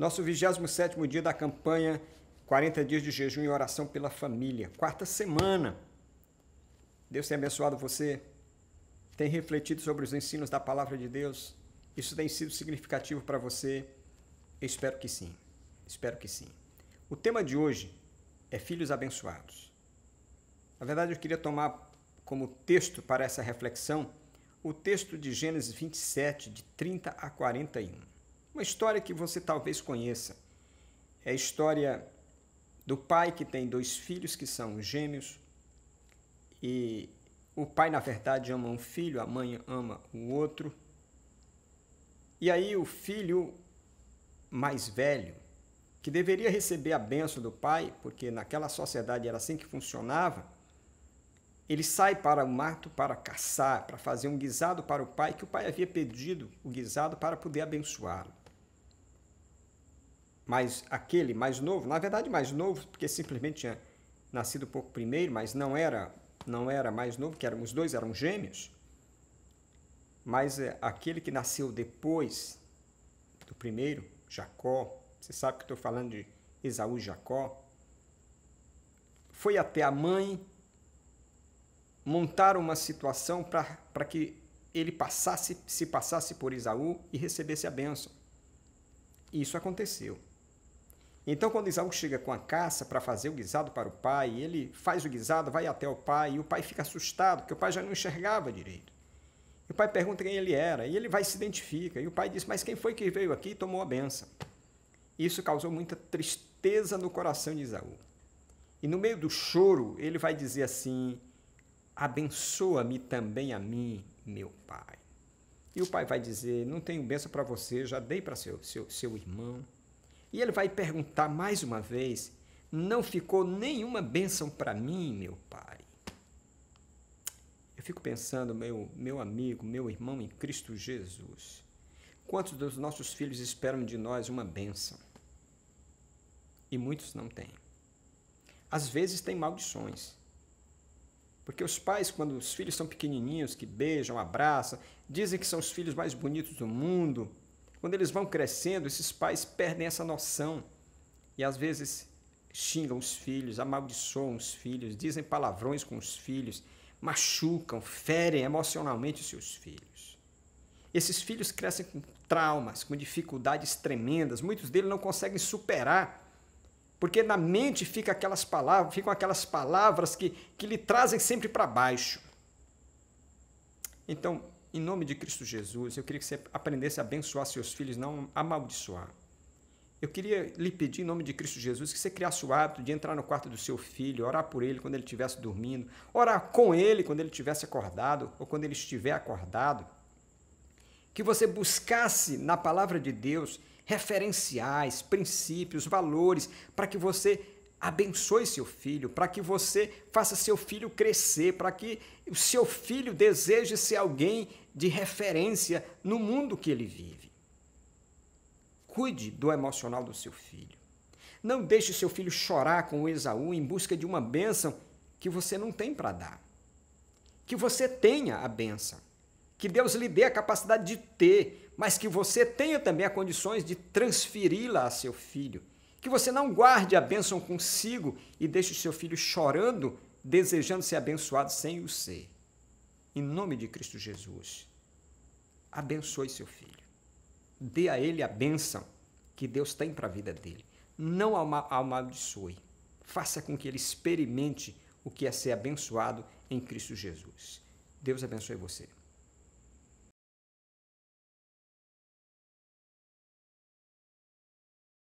Nosso 27º dia da campanha 40 dias de jejum e oração pela família. Quarta semana. Deus tem abençoado você? Tem refletido sobre os ensinos da palavra de Deus? Isso tem sido significativo para você? Eu espero que sim. Espero que sim. O tema de hoje é filhos abençoados. Na verdade, eu queria tomar como texto para essa reflexão o texto de Gênesis 27, de 30 a 41. Uma história que você talvez conheça. É a história do pai que tem dois filhos que são gêmeos e o pai, na verdade, ama um filho, a mãe ama o outro. E aí o filho mais velho, que deveria receber a benção do pai, porque naquela sociedade era assim que funcionava, ele sai para o mato para caçar, para fazer um guisado para o pai, que o pai havia pedido o guisado para poder abençoá-lo mas aquele mais novo, na verdade mais novo, porque simplesmente tinha nascido pouco primeiro, mas não era não era mais novo, que eram os dois eram gêmeos. Mas é, aquele que nasceu depois do primeiro, Jacó, você sabe que estou falando de Esaú e Jacó, foi até a mãe montar uma situação para que ele passasse, se passasse por Esaú e recebesse a bênção. E isso aconteceu. Então, quando Isaú chega com a caça para fazer o guisado para o pai, ele faz o guisado, vai até o pai, e o pai fica assustado, porque o pai já não enxergava direito. E o pai pergunta quem ele era, e ele vai se identifica. E o pai diz: Mas quem foi que veio aqui e tomou a benção? Isso causou muita tristeza no coração de Isaú. E no meio do choro, ele vai dizer assim: Abençoa-me também a mim, meu pai. E o pai vai dizer: Não tenho benção para você, já dei para seu, seu, seu irmão. E ele vai perguntar mais uma vez: Não ficou nenhuma bênção para mim, meu pai? Eu fico pensando, meu, meu amigo, meu irmão em Cristo Jesus, quantos dos nossos filhos esperam de nós uma bênção? E muitos não têm. Às vezes tem maldições. Porque os pais, quando os filhos são pequenininhos, que beijam, abraçam, dizem que são os filhos mais bonitos do mundo, quando eles vão crescendo, esses pais perdem essa noção e às vezes xingam os filhos, amaldiçoam os filhos, dizem palavrões com os filhos, machucam, ferem emocionalmente os seus filhos. Esses filhos crescem com traumas, com dificuldades tremendas, muitos deles não conseguem superar, porque na mente fica aquelas palavras, ficam aquelas palavras que, que lhe trazem sempre para baixo. Então, em nome de Cristo Jesus, eu queria que você aprendesse a abençoar seus filhos, não amaldiçoar. Eu queria lhe pedir, em nome de Cristo Jesus, que você criasse o hábito de entrar no quarto do seu filho, orar por ele quando ele estivesse dormindo, orar com ele quando ele estivesse acordado ou quando ele estiver acordado. Que você buscasse na palavra de Deus referenciais, princípios, valores, para que você abençoe seu filho, para que você faça seu filho crescer, para que o seu filho deseje ser alguém de referência no mundo que ele vive. Cuide do emocional do seu filho. Não deixe seu filho chorar com o Esaú em busca de uma bênção que você não tem para dar. Que você tenha a bênção. Que Deus lhe dê a capacidade de ter, mas que você tenha também as condições de transferi-la a seu filho que você não guarde a bênção consigo e deixe o seu filho chorando, desejando ser abençoado sem o ser. Em nome de Cristo Jesus, abençoe seu filho. Dê a ele a bênção que Deus tem para a vida dele. Não amaldiçoe. Faça com que ele experimente o que é ser abençoado em Cristo Jesus. Deus abençoe você.